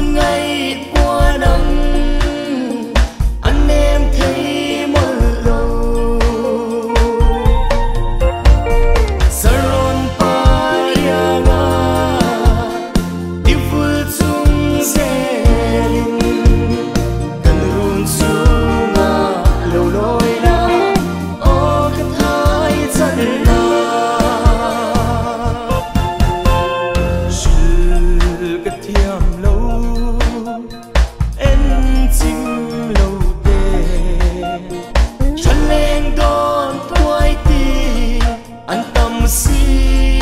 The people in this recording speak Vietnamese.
ngày qua đông tâm xin